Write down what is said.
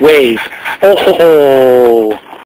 wave. Oh, ho, ho.